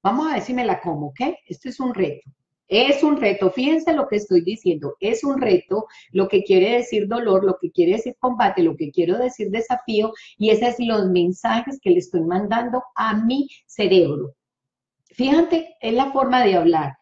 vamos a ver si me la como, ¿ok? Esto es un reto. Es un reto, fíjense lo que estoy diciendo, es un reto, lo que quiere decir dolor, lo que quiere decir combate, lo que quiero decir desafío, y esos son los mensajes que le estoy mandando a mi cerebro. Fíjate, es la forma de hablar.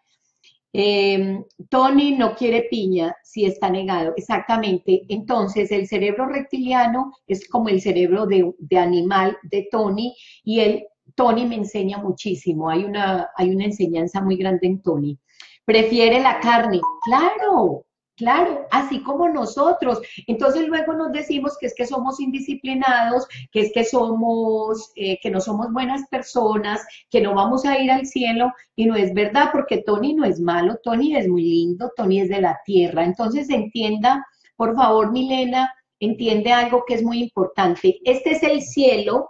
Em, Tony no quiere piña si está negado, exactamente. Entonces, el cerebro reptiliano es como el cerebro de, animal de Tony y el Tony me enseña muchísimo. Hay una, hay una enseñanza muy grande en Tony. Prefiere la carne. Claro, Claro, así como nosotros. Entonces luego nos decimos que es que somos indisciplinados, que es que somos, eh, que no somos buenas personas, que no vamos a ir al cielo, y no es verdad, porque Tony no es malo, Tony es muy lindo, Tony es de la tierra. Entonces entienda, por favor, Milena, entiende algo que es muy importante. Este es el cielo,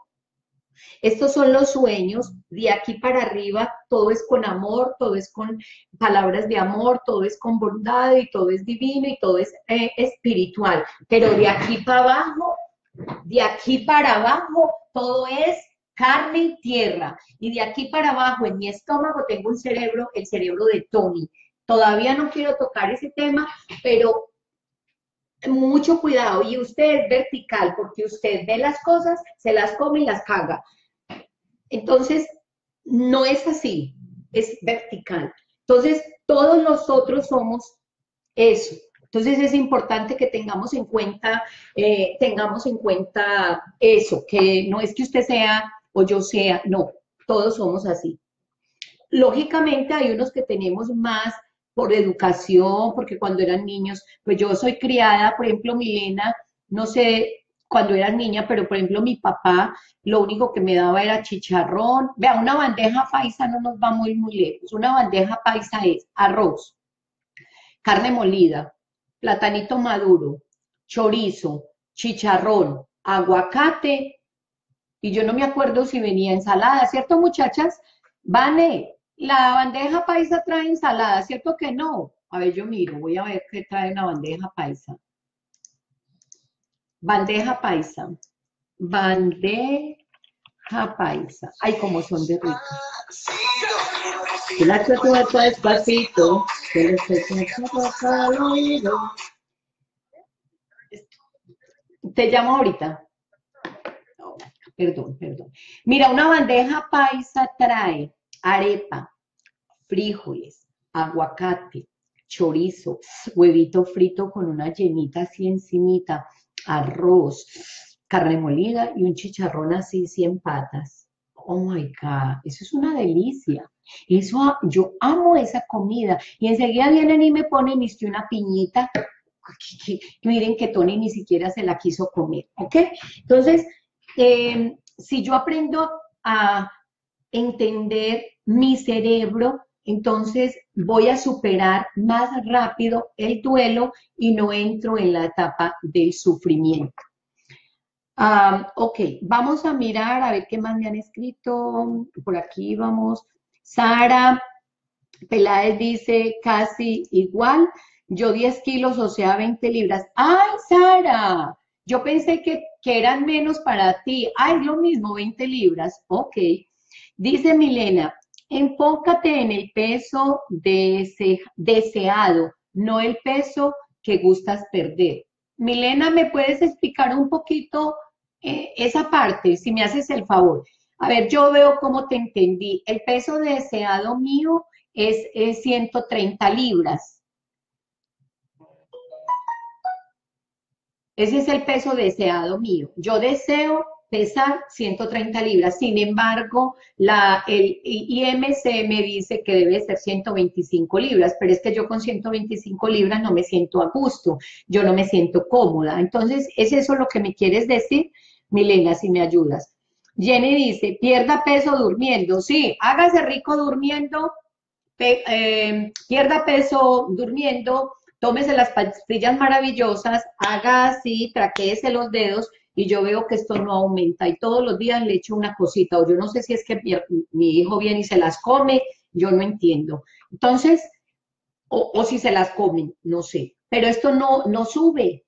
estos son los sueños, de aquí para arriba todo es con amor, todo es con palabras de amor, todo es con bondad y todo es divino y todo es eh, espiritual. Pero de aquí para abajo, de aquí para abajo, todo es carne y tierra. Y de aquí para abajo, en mi estómago, tengo un cerebro, el cerebro de Tony. Todavía no quiero tocar ese tema, pero mucho cuidado. Y usted es vertical, porque usted ve las cosas, se las come y las caga. Entonces, no es así, es vertical. Entonces, todos nosotros somos eso. Entonces es importante que tengamos en cuenta, eh, tengamos en cuenta eso, que no es que usted sea o yo sea, no, todos somos así. Lógicamente hay unos que tenemos más por educación, porque cuando eran niños, pues yo soy criada, por ejemplo, Milena, no sé, cuando era niña, pero por ejemplo mi papá lo único que me daba era chicharrón. Vea, una bandeja paisa no nos va muy, muy lejos. Una bandeja paisa es arroz, carne molida, platanito maduro, chorizo, chicharrón, aguacate, y yo no me acuerdo si venía ensalada, ¿cierto muchachas? Vane, la bandeja paisa trae ensalada, ¿cierto que no? A ver, yo miro, voy a ver qué trae una bandeja paisa. Bandeja paisa. Bandeja paisa. Ay, como son de. Que la chocolate despacito, Te llamo ahorita. perdón, perdón. Mira, una bandeja paisa trae arepa, frijoles, aguacate, chorizo, huevito frito con una llenita así encimita, arroz, carne molida y un chicharrón así, 100 patas. Oh my God, eso es una delicia. Eso, yo amo esa comida. Y enseguida vienen y me ponen que una piñita. miren que Tony ni siquiera se la quiso comer, ¿ok? Entonces, em, si yo aprendo a entender mi cerebro, entonces voy a superar más rápido el duelo y no entro en la etapa del sufrimiento. ok, vamos a mirar a ver qué más me han escrito. Por aquí vamos. Sara Peláez dice casi igual. Yo 10 kilos, o sea, 20 libras. ¡Ay, Sara! Yo pensé que, que eran menos para ti. ¡Ay, lo mismo, 20 libras! Ok. Dice Milena, Enfócate en el peso deseado, no el peso que gustas perder. Milena, ¿me puedes explicar un poquito eh, esa parte, si me haces el favor? A ver, yo veo cómo te entendí. El peso deseado mío es, es 130 libras. Ese es el peso deseado mío. Yo deseo pesar 130 libras. Sin embargo, la, el IMC me dice que debe ser 125 libras, pero es que yo con 125 libras no me siento a gusto, yo no me siento cómoda. Entonces, ¿es eso lo que me quieres decir? Milena, si me ayudas. Jenny dice, pierda peso durmiendo. Sí, hágase rico durmiendo, eh, pierda peso durmiendo, tómese las pastillas maravillosas, haga así, traquéese los dedos y yo veo que esto no aumenta y todos los días le echo una cosita o yo no sé si es que mi, hijo viene y se las come, yo no entiendo. Entonces, o, si se las comen, no sé. Pero esto no, no sube.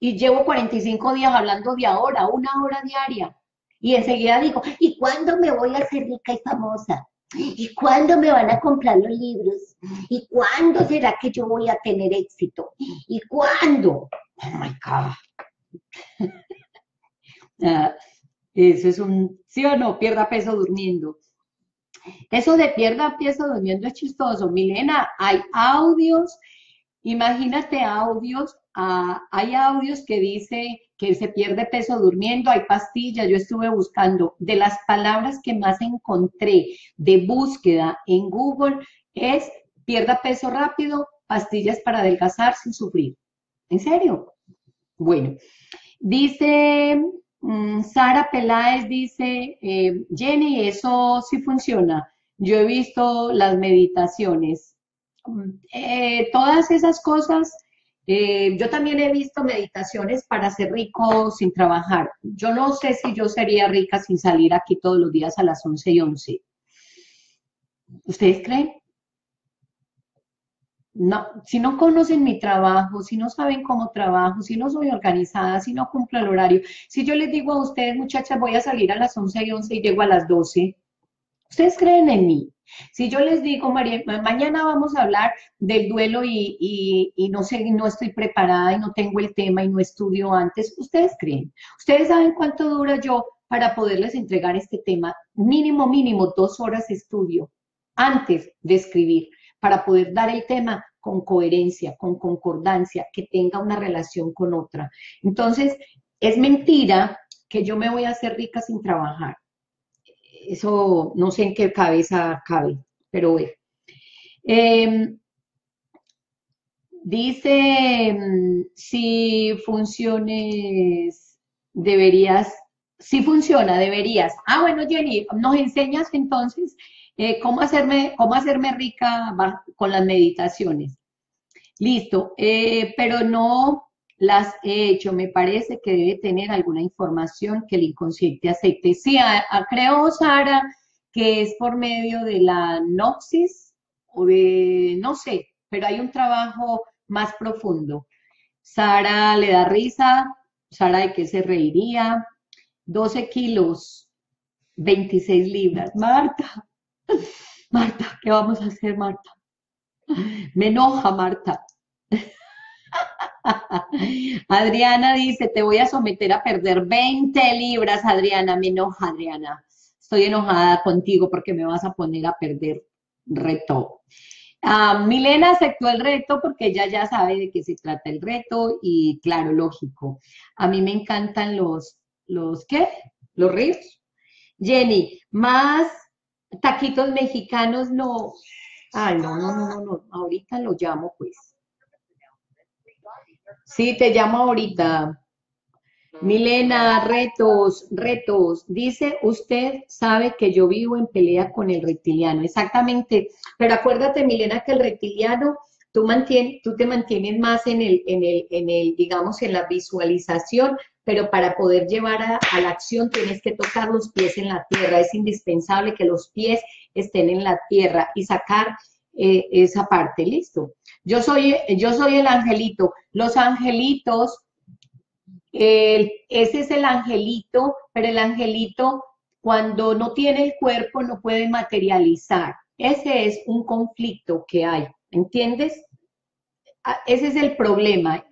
Y llevo 45 días hablando de ahora, una hora diaria. Y enseguida digo, ¿y cuándo me voy a hacer rica y famosa? ¿Y cuándo me van a comprar los libros? ¿Y cuándo será que yo voy a tener éxito? ¿Y cuándo? Oh my God. Eso es un, ¿sí o no? Pierda peso durmiendo. Eso de pierda peso durmiendo es chistoso. Milena, hay audios, imagínate audios, ah, hay audios que dice que se pierde peso durmiendo, hay pastillas, yo estuve buscando, de las palabras que más encontré de búsqueda en Google es pierda peso rápido, pastillas para adelgazar sin sufrir. ¿En serio? Bueno, dice mm, Sara Peláez, dice, eh, Jenny, eso sí funciona. Yo he visto las meditaciones. Mm, eh, todas esas cosas eh, yo también he visto meditaciones para ser rico sin trabajar. Yo no sé si yo sería rica sin salir aquí todos los días a las 11 y 11. ¿Ustedes creen? No, si no conocen mi trabajo, si no saben cómo trabajo, si no soy organizada, si no cumplo el horario, si yo les digo a ustedes, muchachas, voy a salir a las 11 y 11 y llego a las 12, ¿ustedes creen en mí? Si yo les digo, María, mañana vamos a hablar del duelo y, no sé, no estoy preparada y no tengo el tema y no estudio antes, ¿ustedes creen? ¿Ustedes saben cuánto dura yo para poderles entregar este tema? Mínimo, mínimo, dos horas de estudio antes de escribir para poder dar el tema con coherencia, con concordancia, que tenga una relación con otra. Entonces, es mentira que yo me voy a hacer rica sin trabajar eso no sé en qué cabeza cabe, pero bueno. Em, dice, mm, si funciones, deberías, si funciona, deberías. Ah, bueno, Jenny, nos enseñas entonces eh, cómo, hacerme, cómo hacerme rica con las meditaciones. Listo, eh, pero no las he hecho. Me parece que debe tener alguna información que el inconsciente acepte. Sí, creo, Sara, que es por medio de la noxis o de, no sé, pero hay un trabajo más profundo. Sara le da risa, Sara de qué se reiría, 12 kilos, 26 libras. Marta, Marta, ¿qué vamos a hacer, Marta? Me enoja, Marta. Adriana dice, te voy a someter a perder 20 libras, Adriana. Me enoja, Adriana. Estoy enojada contigo porque me vas a poner a perder reto. Ah, Milena aceptó el reto porque ella ya sabe de qué se trata el reto y claro, lógico. A mí me encantan los, los, ¿qué? Los. Jenny, más taquitos mexicanos, no. Ay, no, no, no, no, no. Ahorita lo llamo, pues. Sí, te llamo ahorita. Milena, retos, retos. Dice, usted sabe que yo vivo en pelea con el reptiliano. Exactamente. Pero acuérdate, Milena, que el reptiliano, tú, te mantienes más en el, en el, en el, digamos, en la visualización, pero para poder llevar a, la acción tienes que tocar los pies en la tierra. Es indispensable que los pies estén en la tierra y sacar eh, esa parte. Listo. Yo soy, yo soy el angelito. Los angelitos, ese es el angelito, pero el angelito cuando no tiene el cuerpo no puede materializar. Ese es un conflicto que hay, ¿entiendes? Ah, ese es el problema,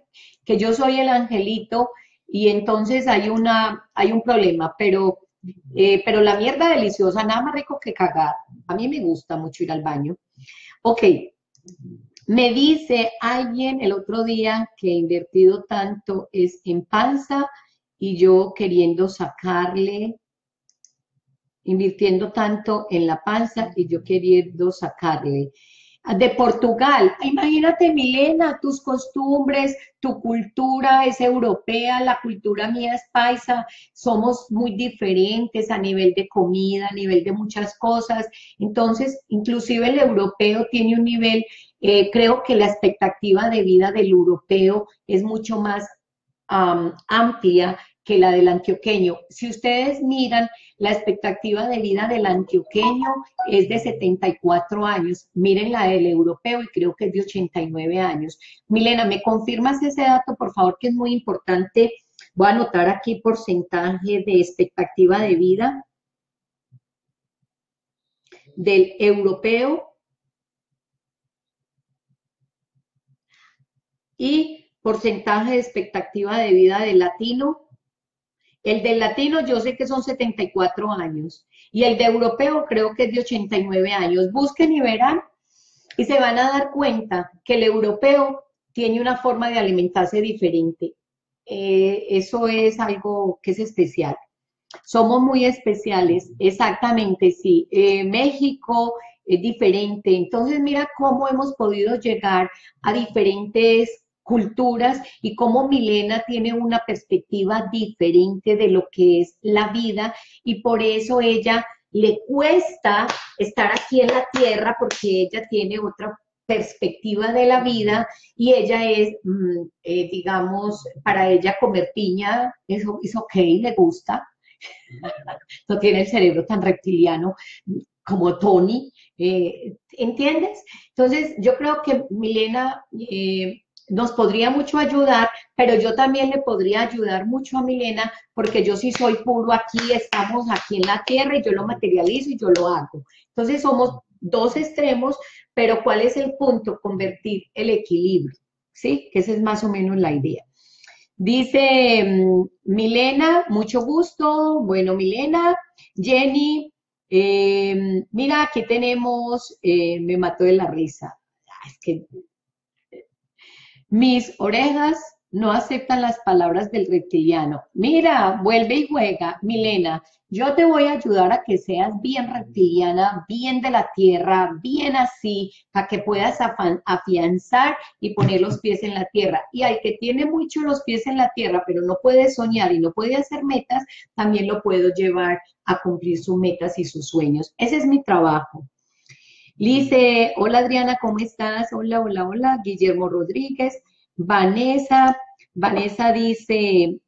que yo soy el angelito y entonces hay, una, hay un problema, pero, eh, pero la mierda deliciosa, nada más rico que cagar. A mí me gusta mucho ir al baño. Ok, me dice alguien el otro día que he invertido tanto es en panza y yo queriendo sacarle, invirtiendo tanto en la panza y yo queriendo sacarle. De Portugal, imagínate Milena, tus costumbres, tu cultura es europea, la cultura mía es paisa, somos muy diferentes a nivel de comida, a nivel de muchas cosas. Entonces, inclusive el europeo tiene un nivel eh, creo que la expectativa de vida del europeo es mucho más amplia que la del antioqueño. Si ustedes miran, la expectativa de vida del antioqueño es de 74 años. Miren la del europeo y creo que es de 89 años. Milena, ¿me confirmas ese dato, por favor, que es muy importante? Voy a anotar aquí porcentaje de expectativa de vida del europeo y porcentaje de expectativa de vida del latino. El del latino yo sé que son 74 años y el de europeo creo que es de 89 años. Busquen y verán y se van a dar cuenta que el europeo tiene una forma de alimentarse diferente. Eh, eso es algo que es especial. Somos muy especiales, exactamente, sí. Eh, México es diferente. Entonces, mira cómo hemos podido llegar a diferentes culturas y cómo Milena tiene una perspectiva diferente de lo que es la vida y por eso ella le cuesta estar aquí en la tierra porque ella tiene otra perspectiva de la vida y ella es, mm, eh, digamos, para ella comer piña eso es ok, le gusta, no tiene el cerebro tan reptiliano como Tony, eh, ¿entiendes? Entonces, yo creo que Milena eh, nos podría mucho ayudar, pero yo también le podría ayudar mucho a Milena, porque yo sí soy puro aquí, estamos aquí en la tierra y yo lo materializo y yo lo hago. Entonces, somos dos extremos, pero ¿cuál es el punto? Convertir el equilibrio, ¿sí? Que esa es más o menos la idea. Dice mm, Milena, mucho gusto. Bueno, Milena, Jenny, eh, mira, aquí tenemos, eh, me mató de la risa. Es que mis orejas no aceptan las palabras del reptiliano. Mira, vuelve y juega, Milena. Yo te voy a ayudar a que seas bien reptiliana, bien de la tierra, bien así, para que puedas afianzar y poner los pies en la tierra. Y al que tiene mucho los pies en la tierra, pero no puede soñar y no puede hacer metas, también lo puedo llevar a cumplir sus metas y sus sueños. Ese es mi trabajo. Lice, hola Adriana, ¿cómo estás? Hola, hola, hola. Guillermo Rodríguez, Vanessa, Vanessa dice,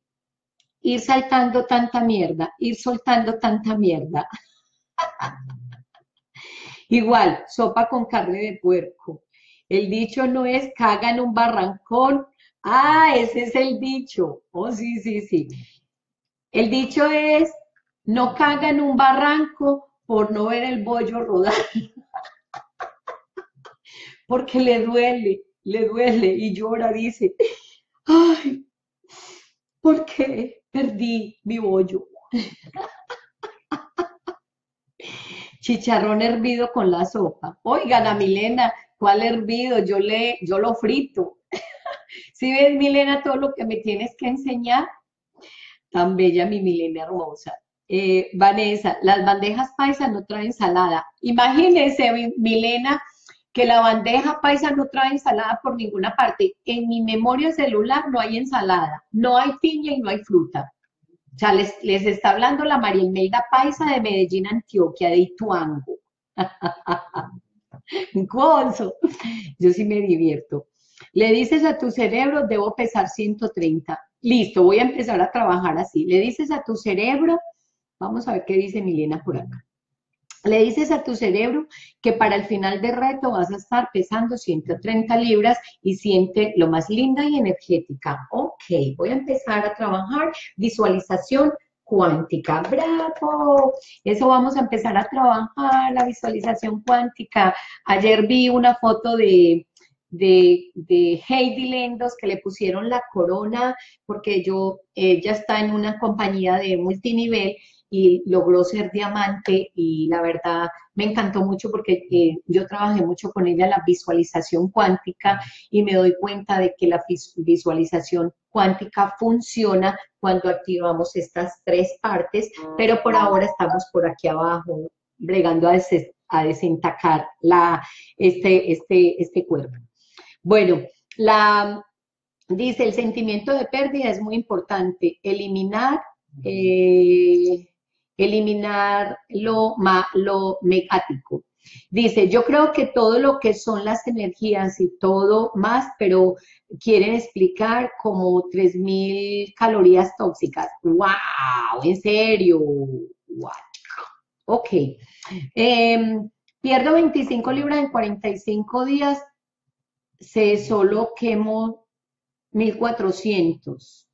ir saltando tanta mierda, ir soltando tanta mierda. Igual, sopa con carne de puerco. El dicho no es caga en un barrancón. Ah, ese es el dicho. Oh, sí, sí, sí. El dicho es no caga en un barranco por no ver el bollo rodar. Porque le duele, le duele y llora, dice, ay, ¿por qué? perdí mi bollo. Chicharrón hervido con la sopa. Oigan, a Milena, ¿cuál hervido? Yo, le, yo lo frito. Si ves, Milena, todo lo que me tienes que enseñar? Tan bella mi Milena hermosa. Eh, Vanessa, las bandejas paisas no traen ensalada. Imagínense, Milena, que la bandeja paisa no trae ensalada por ninguna parte. En mi memoria celular no hay ensalada, no hay piña y no hay fruta. O sea, les, está hablando la María Imelda Paisa de Medellín, Antioquia, de Ituango. Gonzo, yo sí me divierto. Le dices a tu cerebro, debo pesar 130. Listo, voy a empezar a trabajar así. Le dices a tu cerebro, vamos a ver qué dice Milena por acá. Le dices a tu cerebro que para el final del reto vas a estar pesando 130 libras y siente lo más linda y energética. Ok, voy a empezar a trabajar visualización cuántica. ¡Bravo! Eso vamos a empezar a trabajar, la visualización cuántica. Ayer vi una foto de, de, de, Heidi Lendos que le pusieron la corona porque yo, ella está en una compañía de multinivel y logró ser diamante y la verdad me encantó mucho porque eh, yo trabajé mucho con ella la visualización cuántica y me doy cuenta de que la visualización cuántica funciona cuando activamos estas tres partes, pero por ahora estamos por aquí abajo bregando a, a desentacar la, este, este, este cuerpo. Bueno, la, dice, el sentimiento de pérdida es muy importante. Eliminar eh, eliminar lo, megático. Dice, yo creo que todo lo que son las energías y todo más, pero quieren explicar como 3.000 calorías tóxicas. ¡Wow! ¿En serio? ¡Wow! Ok. Em, pierdo 25 libras en 45 días, se solo quemo 1.400.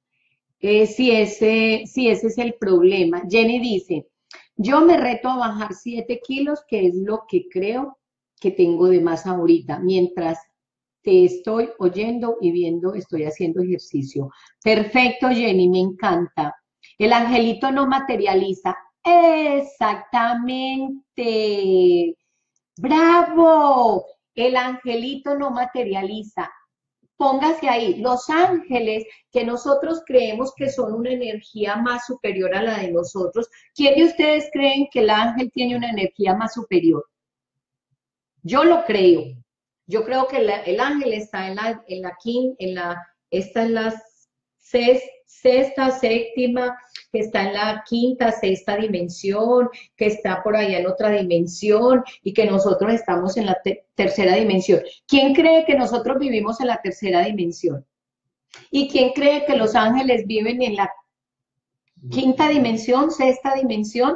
Eh, si, ese, si ese es el problema. Jenny dice, yo me reto a bajar 7 kilos, que es lo que creo que tengo de más ahorita, mientras te estoy oyendo y viendo, estoy haciendo ejercicio. Perfecto, Jenny, me encanta. El angelito no materializa. Exactamente. Bravo. El angelito no materializa. Póngase ahí, los ángeles que nosotros creemos que son una energía más superior a la de nosotros. ¿Quién de ustedes creen que el ángel tiene una energía más superior? Yo lo creo. Yo creo que el ángel está en la, en la, en la, esta es la sexta, séptima, que está en la quinta, sexta dimensión, que está por allá en otra dimensión y que nosotros estamos en la tercera dimensión. ¿Quién cree que nosotros vivimos en la tercera dimensión? ¿Y quién cree que los ángeles viven en la quinta dimensión, sexta dimensión?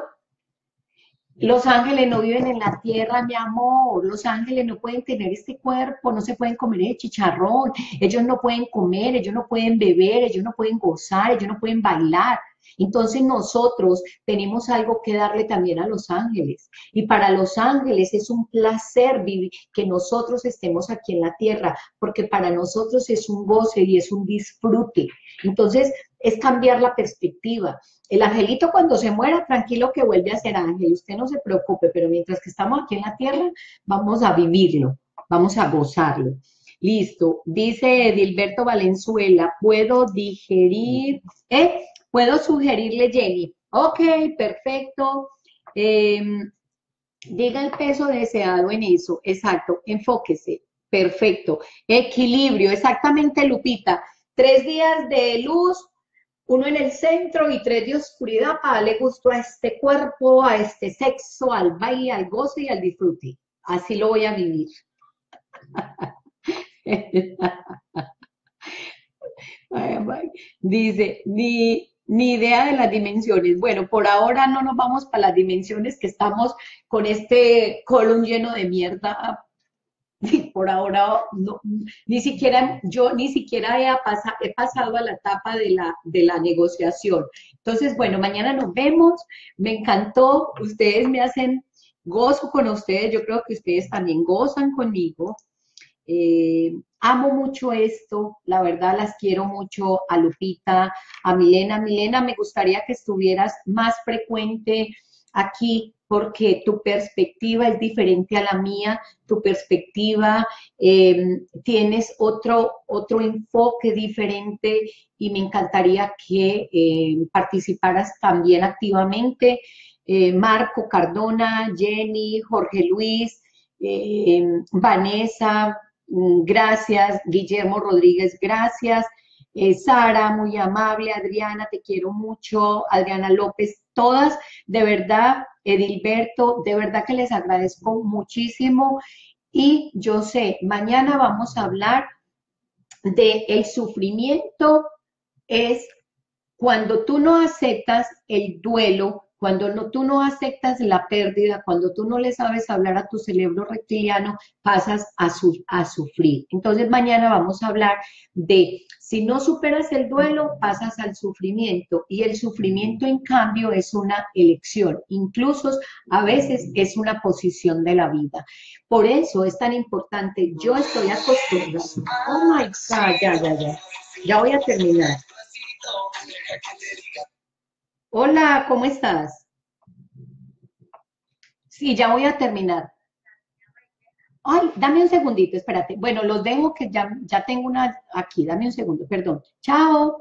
Los ángeles no viven en la tierra, mi amor. Los ángeles no pueden tener este cuerpo, no se pueden comer el chicharrón. Ellos no pueden comer, ellos no pueden beber, ellos no pueden gozar, ellos no pueden bailar. Entonces nosotros tenemos algo que darle también a los ángeles. Y para los ángeles es un placer vivir, que nosotros estemos aquí en la tierra, porque para nosotros es un goce y es un disfrute. Entonces es cambiar la perspectiva. El angelito cuando se muera, tranquilo que vuelve a ser ángel, usted no se preocupe, pero mientras que estamos aquí en la tierra, vamos a vivirlo, vamos a gozarlo. Listo, dice Edilberto Valenzuela, puedo digerir, ¿eh? Puedo sugerirle Jenny. Ok, perfecto. Em, diga el peso deseado en eso. Exacto, enfóquese. Perfecto. Equilibrio, exactamente, Lupita. Tres días de luz, uno en el centro y tres de oscuridad para darle gusto a este cuerpo, a este sexo, al baile, al goce y al disfrute. Así lo voy a vivir. Dice, ni, ni idea de las dimensiones. Bueno, por ahora no nos vamos para las dimensiones que estamos con este colon lleno de mierda. Por ahora no, ni siquiera yo ni siquiera he, pasado, he pasado a la etapa de la, de la negociación. Entonces, bueno, mañana nos vemos. Me encantó. Ustedes me hacen gozo con ustedes. Yo creo que ustedes también gozan conmigo. Eh, amo mucho esto, la verdad las quiero mucho a Lupita, a Milena. Milena, me gustaría que estuvieras más frecuente aquí porque tu perspectiva es diferente a la mía, tu perspectiva, em, tienes otro, otro enfoque diferente y me encantaría que em, participaras también activamente. Eh, Marco Cardona, Jenny, Jorge Luis, em, Vanessa, gracias. Guillermo Rodríguez, gracias. Eh, Sara, muy amable. Adriana, te quiero mucho. Adriana López, todas, de verdad, Edilberto, de verdad que les agradezco muchísimo. Y yo sé, mañana vamos a hablar de el sufrimiento es cuando tú no aceptas el duelo cuando no, tú no aceptas la pérdida, cuando tú no le sabes hablar a tu cerebro reptiliano, pasas a, a sufrir. Entonces mañana vamos a hablar de si no superas el duelo, pasas al sufrimiento. Y el sufrimiento, en cambio, es una elección. Incluso a veces es una posición de la vida. Por eso es tan importante. Yo estoy acostumbrada. Oh my God, ya, ya, ya. Ya voy a terminar. Hola, ¿cómo estás? Sí, ya voy a terminar. Ay, dame un segundito, espérate. Bueno, los dejo que ya, ya tengo una aquí, dame un segundo, perdón. Chao.